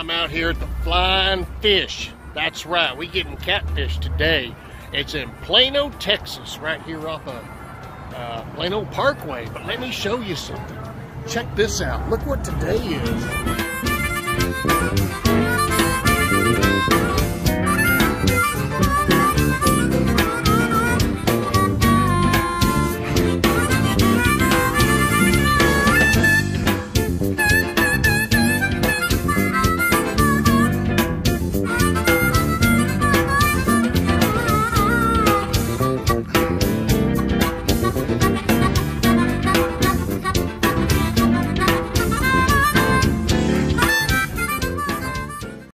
I'm out here at the Flying Fish. That's right, we getting catfish today. It's in Plano, Texas, right here off of uh, Plano Parkway. But let me show you something. Check this out. Look what today is.